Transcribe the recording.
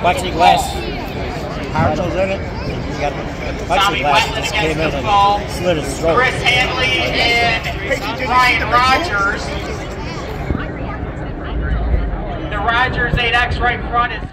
Plexiglass. got the plexiglass in it. You got the, plexiglass just came in the ball. and slid his throat. Chris Hanley and uh, Ryan Rogers. The Rogers 8X right front is.